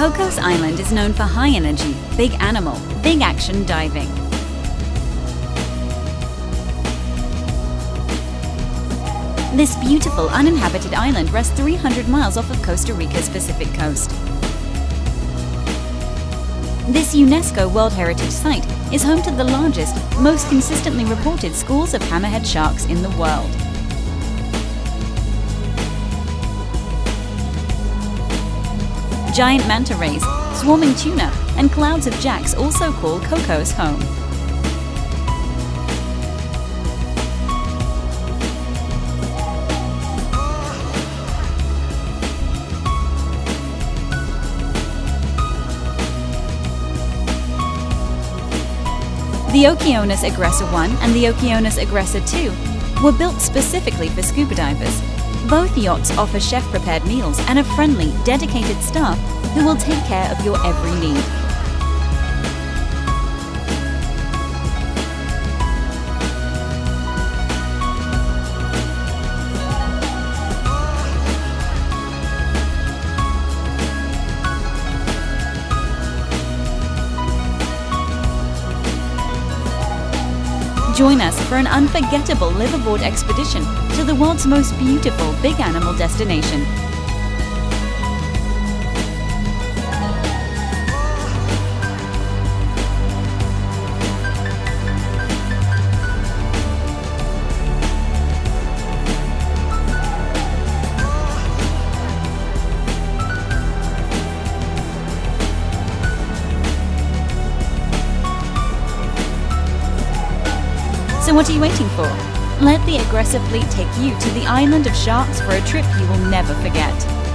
Cocos Island is known for high energy, big animal, big action diving. This beautiful uninhabited island rests 300 miles off of Costa Rica's Pacific coast. This UNESCO World Heritage Site is home to the largest, most consistently reported schools of hammerhead sharks in the world. Giant manta rays, swarming tuna, and clouds of jacks also call Cocos home. The Okeanos Aggressor 1 and the Okeanos Aggressor 2 were built specifically for scuba divers. Both yachts offer chef prepared meals and a friendly, dedicated staff who will take care of your every need. Join us for an unforgettable liveaboard expedition to the world's most beautiful big animal destination. So what are you waiting for? Let the Aggressor Fleet take you to the island of sharks for a trip you will never forget.